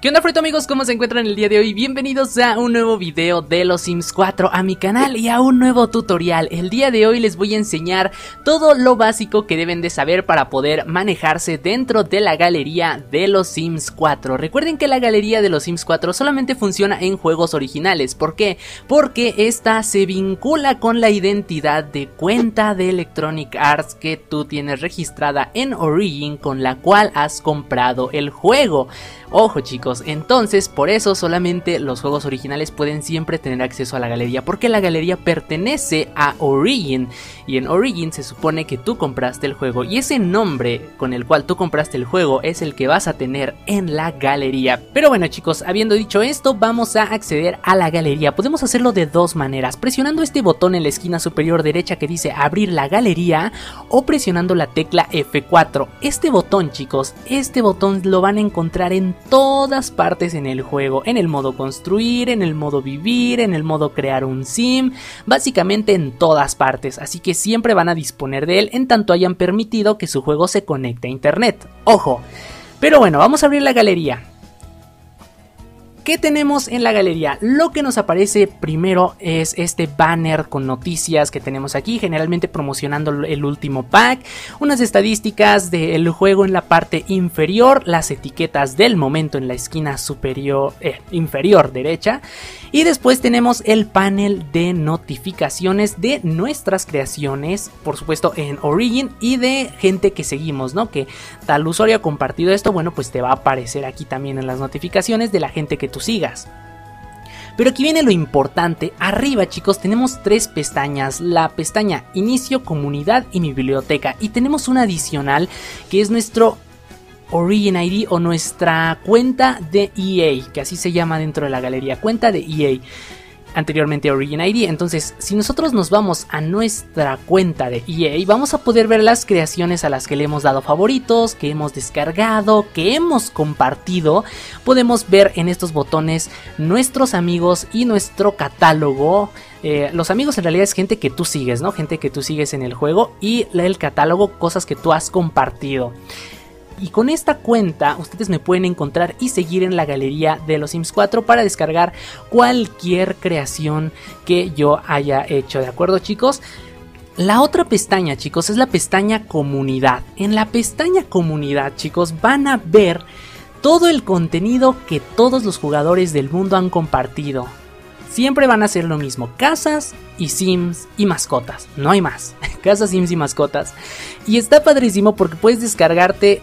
¿Qué onda frito amigos? ¿Cómo se encuentran el día de hoy? Bienvenidos a un nuevo video de los Sims 4 a mi canal y a un nuevo tutorial. El día de hoy les voy a enseñar todo lo básico que deben de saber para poder manejarse dentro de la galería de los Sims 4. Recuerden que la galería de los Sims 4 solamente funciona en juegos originales. ¿Por qué? Porque esta se vincula con la identidad de cuenta de Electronic Arts que tú tienes registrada en Origin con la cual has comprado el juego. Ojo chicos, entonces por eso solamente los juegos originales pueden siempre tener acceso a la galería, porque la galería pertenece a Origin y en Origin se supone que tú compraste el juego y ese nombre con el cual tú compraste el juego es el que vas a tener en la galería. Pero bueno chicos, habiendo dicho esto, vamos a acceder a la galería. Podemos hacerlo de dos maneras, presionando este botón en la esquina superior derecha que dice abrir la galería o presionando la tecla F4. Este botón chicos, este botón lo van a encontrar en todas partes en el juego, en el modo construir, en el modo vivir, en el modo crear un sim, básicamente en todas partes, así que siempre van a disponer de él en tanto hayan permitido que su juego se conecte a internet. Ojo. Pero bueno, vamos a abrir la galería. ¿Qué tenemos en la galería? Lo que nos aparece primero es este banner con noticias que tenemos aquí, generalmente promocionando el último pack, unas estadísticas del juego en la parte inferior, las etiquetas del momento en la esquina superior, eh, inferior derecha, y después tenemos el panel de notificaciones de nuestras creaciones, por supuesto en Origin y de gente que seguimos, ¿no? Que tal usuario ha compartido esto, bueno, pues te va a aparecer aquí también en las notificaciones de la gente que tú sigas. Pero aquí viene lo importante, arriba chicos tenemos tres pestañas, la pestaña inicio, comunidad y mi biblioteca y tenemos una adicional que es nuestro Origin ID o nuestra cuenta de EA, que así se llama dentro de la galería, cuenta de EA. Anteriormente Origin ID, entonces si nosotros nos vamos a nuestra cuenta de EA, vamos a poder ver las creaciones a las que le hemos dado favoritos, que hemos descargado, que hemos compartido. Podemos ver en estos botones nuestros amigos y nuestro catálogo. Eh, los amigos en realidad es gente que tú sigues, ¿no? Gente que tú sigues en el juego y el catálogo, cosas que tú has compartido. Y con esta cuenta ustedes me pueden encontrar y seguir en la galería de los Sims 4 para descargar cualquier creación que yo haya hecho. ¿De acuerdo chicos? La otra pestaña, chicos, es la pestaña comunidad. En la pestaña comunidad, chicos, van a ver todo el contenido que todos los jugadores del mundo han compartido. Siempre van a ser lo mismo, casas y sims y mascotas, no hay más. casas, sims y mascotas. Y está padrísimo porque puedes descargarte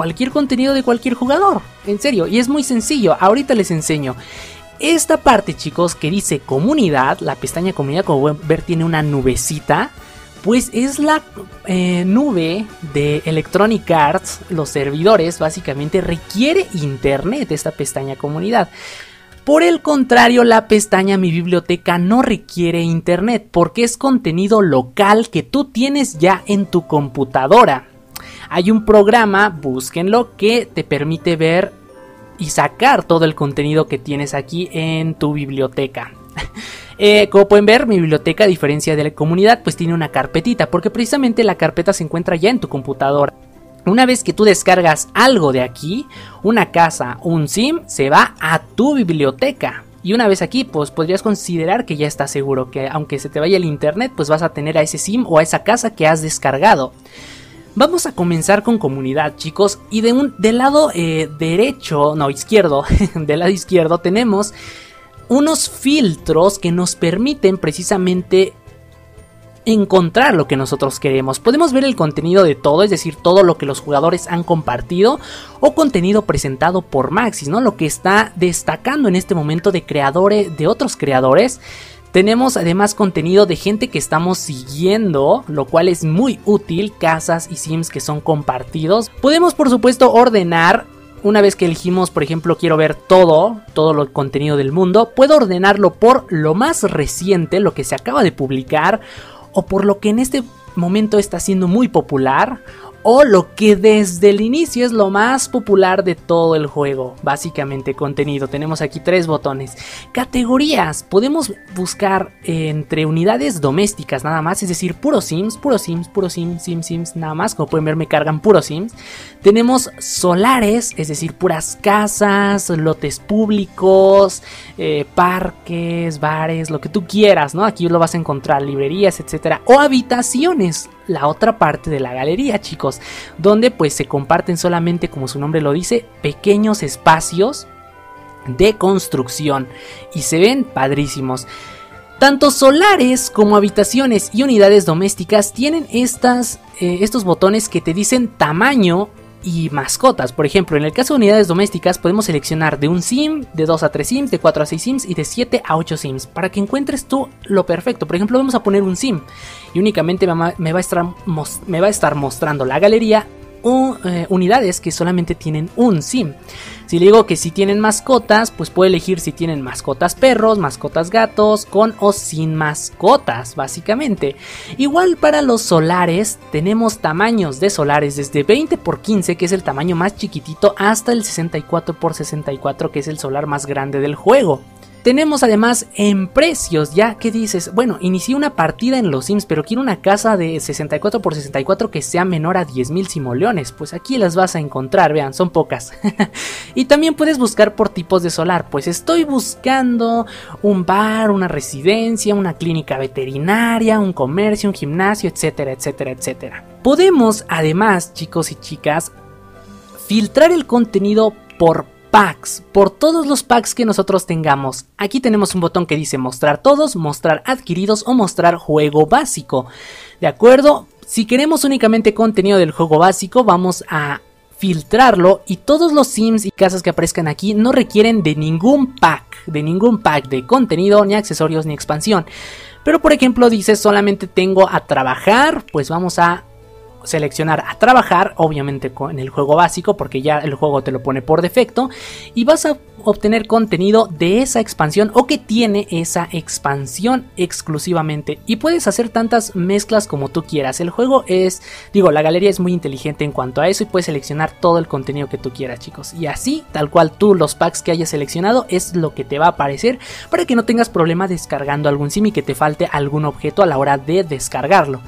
cualquier contenido de cualquier jugador. En serio, y es muy sencillo. Ahorita les enseño. Esta parte, chicos, que dice comunidad, la pestaña comunidad, como pueden ver, tiene una nubecita. Pues es la eh, nube de Electronic Arts, los servidores, básicamente requiere internet esta pestaña comunidad. Por el contrario, la pestaña Mi biblioteca no requiere internet porque es contenido local que tú tienes ya en tu computadora. Hay un programa, búsquenlo, que te permite ver y sacar todo el contenido que tienes aquí en tu biblioteca. Eh, como pueden ver, mi biblioteca, a diferencia de la comunidad, pues tiene una carpetita, porque precisamente la carpeta se encuentra ya en tu computadora. Una vez que tú descargas algo de aquí, una casa, un sim, se va a tu biblioteca. Y una vez aquí, pues podrías considerar que ya está seguro, que aunque se te vaya el internet, pues vas a tener a ese sim o a esa casa que has descargado. Vamos a comenzar con comunidad, chicos. Y de un, del lado eh, derecho, no, izquierdo, del lado izquierdo tenemos unos filtros que nos permiten precisamente encontrar lo que nosotros queremos. Podemos ver el contenido de todo, es decir, todo lo que los jugadores han compartido o contenido presentado por Maxis, ¿no? Lo que está destacando en este momento de creadores, de otros creadores tenemos además contenido de gente que estamos siguiendo, lo cual es muy útil, casas y sims que son compartidos. Podemos por supuesto ordenar una vez que elegimos, por ejemplo, quiero ver todo, todo el contenido del mundo, puedo ordenarlo por lo más reciente, lo que se acaba de publicar, o por lo que en este momento está siendo muy popular, o lo que desde el inicio es lo más popular de todo el juego. Básicamente contenido. Tenemos aquí tres botones. Categorías. Podemos buscar entre unidades domésticas nada más. Es decir, puro Sims, puro Sims, puro Sims, Sims, Sims, nada más. Como pueden ver me cargan puro Sims. Tenemos solares, es decir, puras casas, lotes públicos, eh, parques, bares, lo que tú quieras, ¿no? Aquí lo vas a encontrar, librerías, etcétera. O habitaciones la otra parte de la galería, chicos, donde pues se comparten solamente, como su nombre lo dice, pequeños espacios de construcción y se ven padrísimos. Tanto solares como habitaciones y unidades domésticas tienen estas, eh, estos botones que te dicen tamaño y mascotas. Por ejemplo, en el caso de unidades domésticas podemos seleccionar de un sim, de 2 a 3 sims, de 4 a 6 sims y de 7 a 8 sims para que encuentres tú lo perfecto. Por ejemplo, vamos a poner un sim y únicamente me va a estar, me va a estar mostrando la galería eh, unidades que solamente tienen un sim. Si le digo que si tienen mascotas, pues puede elegir si tienen mascotas perros, mascotas gatos, con o sin mascotas, básicamente. Igual para los solares, tenemos tamaños de solares desde 20 x 15, que es el tamaño más chiquitito, hasta el 64 x 64, que es el solar más grande del juego. Tenemos además en precios, ya que dices, bueno, inicié una partida en los Sims, pero quiero una casa de 64 x 64 que sea menor a 10.000 simoleones. Pues aquí las vas a encontrar, vean, son pocas. y también puedes buscar por tipos de solar, pues estoy buscando un bar, una residencia, una clínica veterinaria, un comercio, un gimnasio, etcétera, etcétera, etcétera. Podemos además, chicos y chicas, filtrar el contenido por packs, por todos los packs que nosotros tengamos. Aquí tenemos un botón que dice mostrar todos, mostrar adquiridos o mostrar juego básico. ¿De acuerdo? Si queremos únicamente contenido del juego básico, vamos a filtrarlo y todos los sims y casas que aparezcan aquí no requieren de ningún pack, de ningún pack de contenido, ni accesorios, ni expansión. Pero por ejemplo dice solamente tengo a trabajar, pues vamos a seleccionar a trabajar, obviamente en el juego básico, porque ya el juego te lo pone por defecto, y vas a obtener contenido de esa expansión o que tiene esa expansión exclusivamente. Y puedes hacer tantas mezclas como tú quieras. El juego es, digo, la galería es muy inteligente en cuanto a eso y puedes seleccionar todo el contenido que tú quieras, chicos. Y así, tal cual tú los packs que hayas seleccionado es lo que te va a aparecer para que no tengas problema descargando algún sim y que te falte algún objeto a la hora de descargarlo.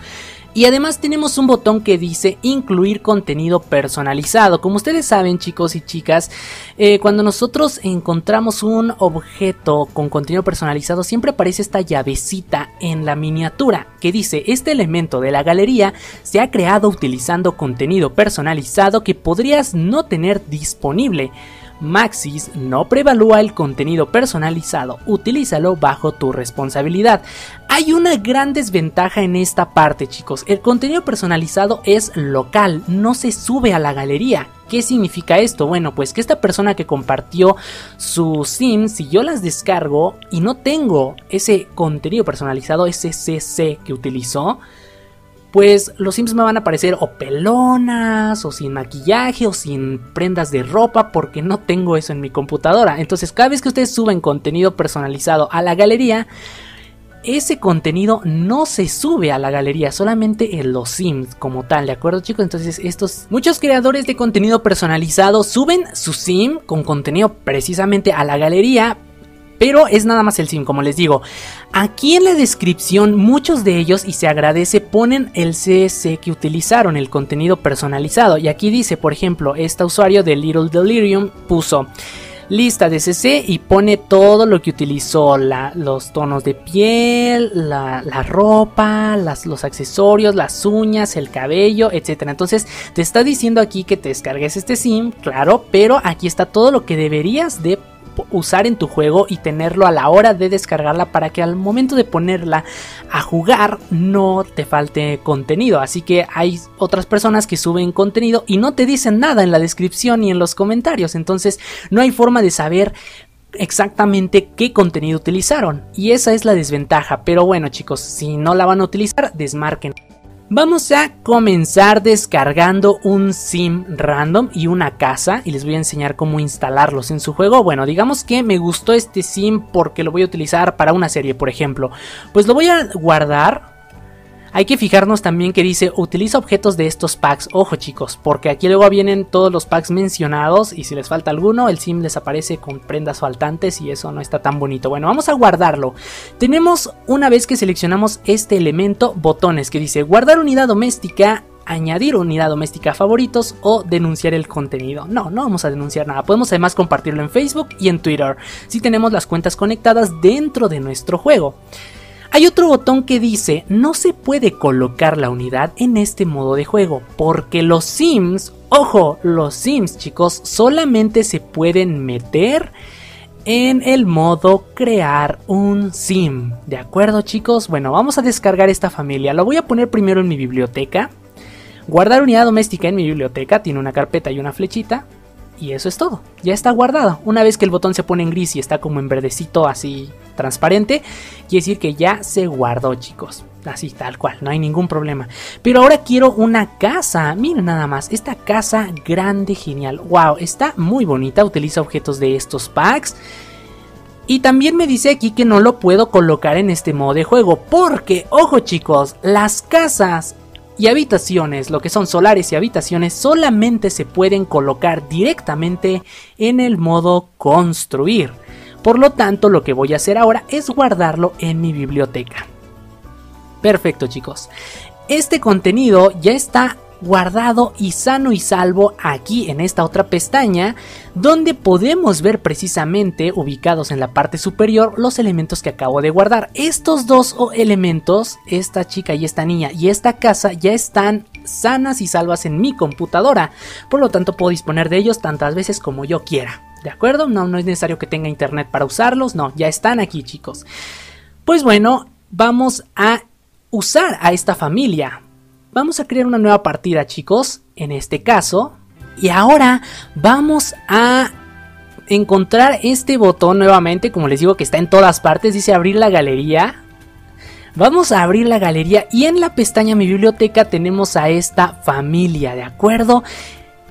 Y además tenemos un botón que dice incluir contenido personalizado. Como ustedes saben chicos y chicas, eh, cuando nosotros encontramos un objeto con contenido personalizado siempre aparece esta llavecita en la miniatura que dice este elemento de la galería se ha creado utilizando contenido personalizado que podrías no tener disponible. Maxis no prevalúa el contenido personalizado, utilízalo bajo tu responsabilidad. Hay una gran desventaja en esta parte chicos, el contenido personalizado es local, no se sube a la galería. ¿Qué significa esto? Bueno, pues que esta persona que compartió sus sims, si yo las descargo y no tengo ese contenido personalizado, ese CC que utilizó, pues los Sims me van a aparecer o pelonas, o sin maquillaje, o sin prendas de ropa, porque no tengo eso en mi computadora. Entonces, cada vez que ustedes suben contenido personalizado a la galería, ese contenido no se sube a la galería, solamente en los Sims como tal, ¿de acuerdo chicos? Entonces estos muchos creadores de contenido personalizado suben su Sim con contenido precisamente a la galería, pero es nada más el sim, como les digo. Aquí en la descripción muchos de ellos, y se agradece, ponen el CSC que utilizaron, el contenido personalizado. Y aquí dice, por ejemplo, este usuario de Little Delirium puso lista de CC y pone todo lo que utilizó, los tonos de piel, la, ropa, los accesorios, las uñas, el cabello, etc. Entonces te está diciendo aquí que te descargues este sim, claro, pero aquí está todo lo que deberías de usar en tu juego y tenerlo a la hora de descargarla para que al momento de ponerla a jugar no te falte contenido. Así que hay otras personas que suben contenido y no te dicen nada en la descripción ni en los comentarios. Entonces no hay forma de saber exactamente qué contenido utilizaron. Y esa es la desventaja. Pero bueno chicos, si no la van a utilizar, desmarquen. Vamos a comenzar descargando un sim random y una casa y les voy a enseñar cómo instalarlos en su juego. Bueno, digamos que me gustó este sim porque lo voy a utilizar para una serie, por ejemplo. Pues lo voy a guardar Hay que fijarnos también que dice utiliza objetos de estos packs. Ojo chicos, porque aquí luego vienen todos los packs mencionados y si les falta alguno el sim desaparece con prendas faltantes y eso no está tan bonito. Bueno, vamos a guardarlo. Tenemos una vez que seleccionamos este elemento botones que dice guardar unidad doméstica añadir unidad doméstica favoritos o denunciar el contenido. No, no vamos a denunciar nada. Podemos además compartirlo en Facebook y en Twitter si tenemos las cuentas conectadas dentro de nuestro juego. Hay otro botón que dice no se puede colocar la unidad en este modo de juego porque los sims, ojo, los sims chicos solamente se pueden meter en el modo crear un sim. ¿De acuerdo chicos? Bueno, vamos a descargar esta familia. Lo voy a poner primero en mi biblioteca. Guardar unidad doméstica en mi biblioteca. Tiene una carpeta y una flechita. Y eso es todo. Ya está guardado. Una vez que el botón se pone en gris y está como en verdecito así transparente, quiere decir que ya se guardó, chicos. Así, tal cual, no hay ningún problema. Pero ahora quiero una casa. Miren nada más, esta casa grande, genial. Wow, está muy bonita. Utiliza objetos de estos packs. Y también me dice aquí que no lo puedo colocar en este modo de juego. Porque, ojo chicos, las casas y habitaciones, lo que son solares y habitaciones, solamente se pueden colocar directamente en el modo construir. Por lo tanto, lo que voy a hacer ahora es guardarlo en mi biblioteca. Perfecto chicos. Este contenido ya está guardado y sano y salvo aquí en esta otra pestaña donde podemos ver precisamente ubicados en la parte superior los elementos que acabo de guardar. Estos dos elementos, esta chica y esta niña y esta casa ya están sanas y salvas en mi computadora, por lo tanto puedo disponer de ellos tantas veces como yo quiera. ¿De acuerdo? No, no es necesario que tenga internet para usarlos, no, ya están aquí chicos. Pues bueno, vamos a usar a esta familia. Vamos a crear una nueva partida chicos, en este caso. Y ahora vamos a encontrar este botón nuevamente, como les digo que está en todas partes, dice abrir la galería. Vamos a abrir la galería y en la pestaña mi biblioteca tenemos a esta familia, ¿de acuerdo?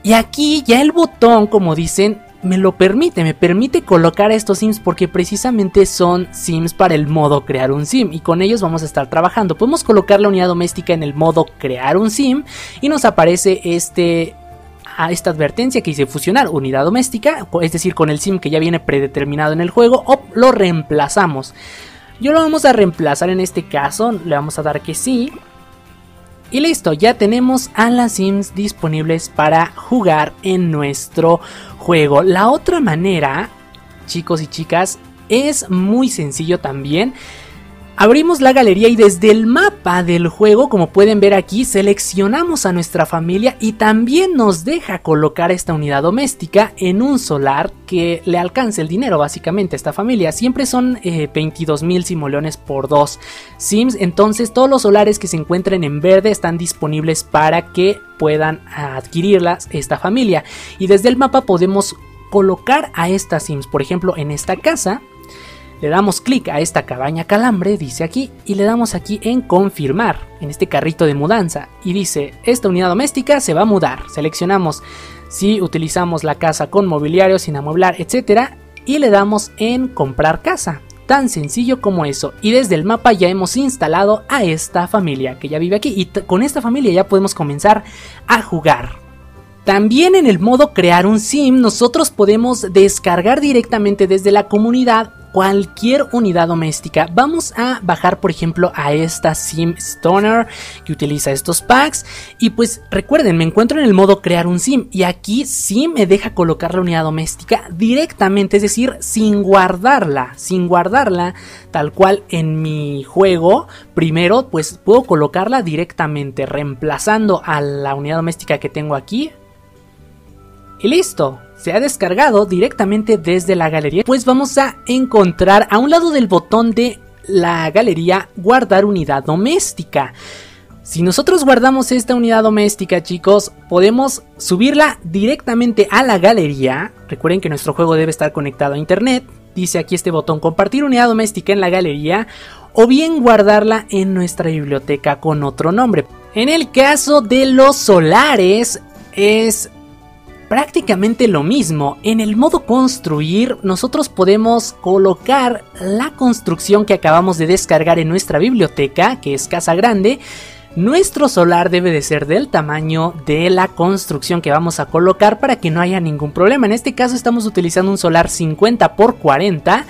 Y aquí ya el botón, como dicen, me lo permite, me permite colocar estos sims porque precisamente son sims para el modo crear un sim y con ellos vamos a estar trabajando. Podemos colocar la unidad doméstica en el modo crear un sim y nos aparece este a esta advertencia que dice fusionar unidad doméstica, es decir, con el sim que ya viene predeterminado en el juego o lo reemplazamos. Yo lo vamos a reemplazar en este caso, le vamos a dar que sí. Y listo, ya tenemos a las sims disponibles para jugar en nuestro. La otra manera, chicos y chicas, es muy sencillo también. Abrimos la galería y desde el mapa del juego, como pueden ver aquí, seleccionamos a nuestra familia y también nos deja colocar esta unidad doméstica en un solar que le alcance el dinero básicamente a esta familia. Siempre son 22 eh, mil simoleones por dos sims, entonces todos los solares que se encuentren en verde están disponibles para que puedan adquirirlas esta familia. Y desde el mapa podemos colocar a estas sims, por ejemplo en esta casa le damos clic a esta cabaña calambre, dice aquí, y le damos aquí en confirmar, en este carrito de mudanza, y dice, esta unidad doméstica se va a mudar. Seleccionamos si utilizamos la casa con mobiliario, sin amueblar, etc. Y le damos en comprar casa. Tan sencillo como eso. Y desde el mapa ya hemos instalado a esta familia que ya vive aquí. Y con esta familia ya podemos comenzar a jugar. También en el modo crear un sim nosotros podemos descargar directamente desde la comunidad cualquier unidad doméstica. Vamos a bajar, por ejemplo, a esta Sim Stoner que utiliza estos packs. Y pues recuerden, me encuentro en el modo crear un Sim. Y aquí sí me deja colocar la unidad doméstica directamente, es decir, sin guardarla. Sin guardarla tal cual en mi juego. Primero, pues puedo colocarla directamente, reemplazando a la unidad doméstica que tengo aquí. Y listo, se ha descargado directamente desde la galería, pues vamos a encontrar a un lado del botón de la galería guardar unidad doméstica. Si nosotros guardamos esta unidad doméstica, chicos, podemos subirla directamente a la galería. Recuerden que nuestro juego debe estar conectado a internet. Dice aquí este botón compartir unidad doméstica en la galería o bien guardarla en nuestra biblioteca con otro nombre. En el caso de los solares es prácticamente lo mismo. En el modo construir nosotros podemos colocar la construcción que acabamos de descargar en nuestra biblioteca, que es Casa Grande. Nuestro solar debe de ser del tamaño de la construcción que vamos a colocar para que no haya ningún problema. En este caso estamos utilizando un solar 50 x 40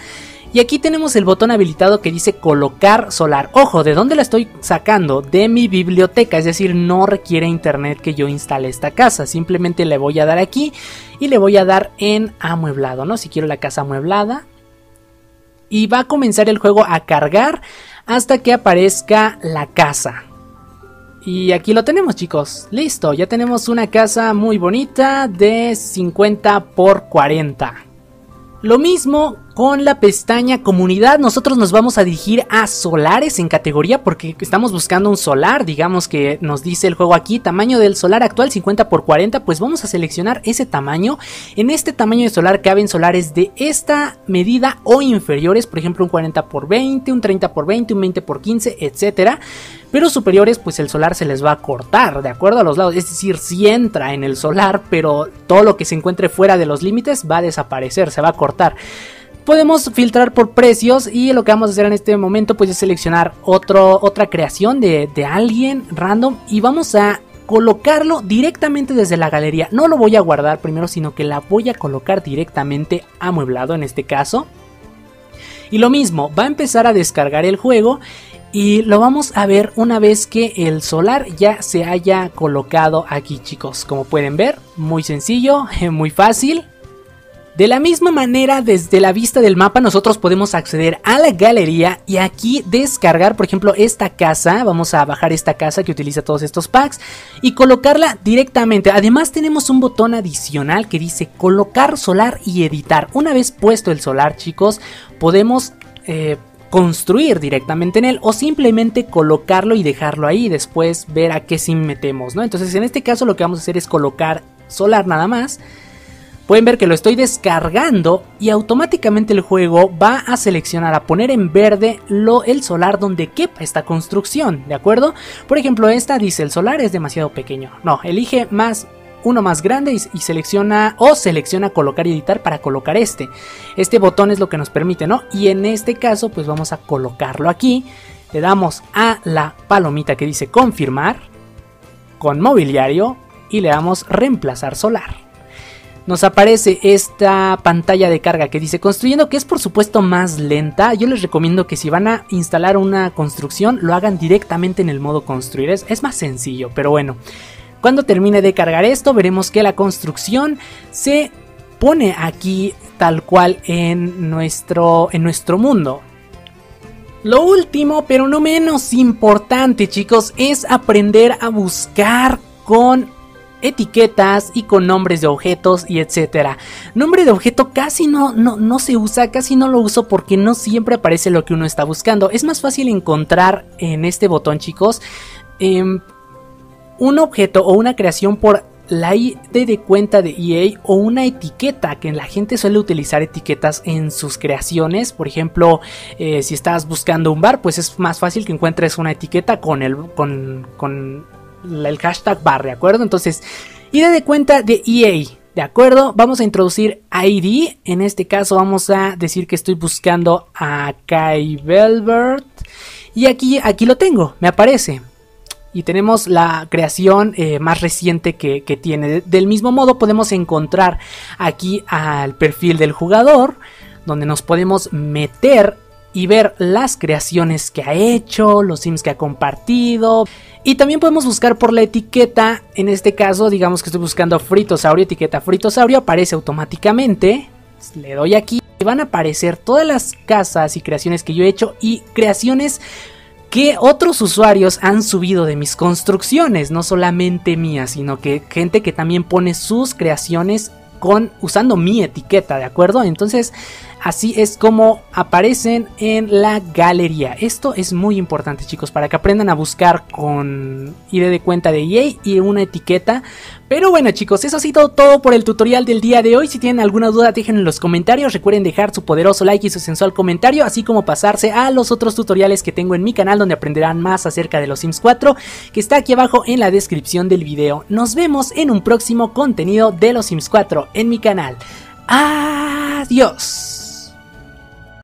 y aquí tenemos el botón habilitado que dice colocar solar. Ojo, ¿de dónde la estoy sacando? De mi biblioteca, es decir, no requiere internet que yo instale esta casa. Simplemente le voy a dar aquí y le voy a dar en amueblado, ¿no? Si quiero la casa amueblada. Y va a comenzar el juego a cargar hasta que aparezca la casa. Y aquí lo tenemos chicos, listo, ya tenemos una casa muy bonita de 50 por 40. Lo mismo con la pestaña comunidad nosotros nos vamos a dirigir a solares en categoría porque estamos buscando un solar, digamos que nos dice el juego aquí, tamaño del solar actual 50 por 40, pues vamos a seleccionar ese tamaño. En este tamaño de solar caben solares de esta medida o inferiores, por ejemplo un 40 por 20, un 30 por 20, un 20 por 15, etcétera. Pero superiores, pues el solar se les va a cortar, de acuerdo a los lados. Es decir, si entra en el solar, pero todo lo que se encuentre fuera de los límites va a desaparecer, se va a cortar podemos filtrar por precios y lo que vamos a hacer en este momento pues es seleccionar otro, otra creación de, de alguien random y vamos a colocarlo directamente desde la galería. No lo voy a guardar primero, sino que la voy a colocar directamente amueblado en este caso. Y lo mismo, va a empezar a descargar el juego y lo vamos a ver una vez que el solar ya se haya colocado aquí chicos. Como pueden ver, muy sencillo, muy fácil. De la misma manera, desde la vista del mapa nosotros podemos acceder a la galería y aquí descargar, por ejemplo, esta casa. Vamos a bajar esta casa que utiliza todos estos packs y colocarla directamente. Además tenemos un botón adicional que dice colocar solar y editar. Una vez puesto el solar, chicos, podemos... Eh, construir directamente en él o simplemente colocarlo y dejarlo ahí después ver a qué sim metemos, ¿no? Entonces en este caso lo que vamos a hacer es colocar solar nada más Pueden ver que lo estoy descargando y automáticamente el juego va a seleccionar, a poner en verde lo, el solar donde quepa esta construcción, ¿de acuerdo? Por ejemplo, esta dice el solar es demasiado pequeño. No, elige más uno más grande y, selecciona o selecciona colocar y editar para colocar este. Este botón es lo que nos permite, ¿no? Y en este caso pues vamos a colocarlo aquí. Le damos a la palomita que dice confirmar con mobiliario y le damos reemplazar solar nos aparece esta pantalla de carga que dice construyendo, que es por supuesto más lenta. Yo les recomiendo que si van a instalar una construcción, lo hagan directamente en el modo construir. Es, más sencillo, pero bueno. Cuando termine de cargar esto, veremos que la construcción se pone aquí tal cual en nuestro, en nuestro mundo. Lo último, pero no menos importante, chicos, es aprender a buscar con etiquetas y con nombres de objetos y etcétera. Nombre de objeto casi no, no, no se usa, casi no lo uso porque no siempre aparece lo que uno está buscando. Es más fácil encontrar en este botón, chicos, em, un objeto o una creación por la ID de cuenta de EA o una etiqueta que la gente suele utilizar etiquetas en sus creaciones. Por ejemplo, eh, si estás buscando un bar, pues es más fácil que encuentres una etiqueta con el con, con el hashtag bar, ¿de acuerdo? Entonces, ID de cuenta de EA, ¿de acuerdo? Vamos a introducir ID. En este caso vamos a decir que estoy buscando a Kai Velbert. Y aquí, aquí lo tengo, me aparece. Y tenemos la creación eh, más reciente que, que tiene. Del mismo modo podemos encontrar aquí al perfil del jugador. Donde nos podemos meter y ver las creaciones que ha hecho, los sims que ha compartido. Y también podemos buscar por la etiqueta, en este caso digamos que estoy buscando fritosaurio, etiqueta fritosaurio, aparece automáticamente. Le doy aquí y van a aparecer todas las casas y creaciones que yo he hecho y creaciones que otros usuarios han subido de mis construcciones, no solamente mías, sino que gente que también pone sus creaciones con usando mi etiqueta, ¿de acuerdo? Entonces, Así es como aparecen en la galería. Esto es muy importante chicos para que aprendan a buscar con ID de cuenta de EA y una etiqueta. Pero bueno chicos, eso ha sido todo por el tutorial del día de hoy. Si tienen alguna duda déjenlo en los comentarios. Recuerden dejar su poderoso like y su sensual comentario. Así como pasarse a los otros tutoriales que tengo en mi canal donde aprenderán más acerca de los Sims 4. Que está aquí abajo en la descripción del video. Nos vemos en un próximo contenido de los Sims 4 en mi canal. Adiós.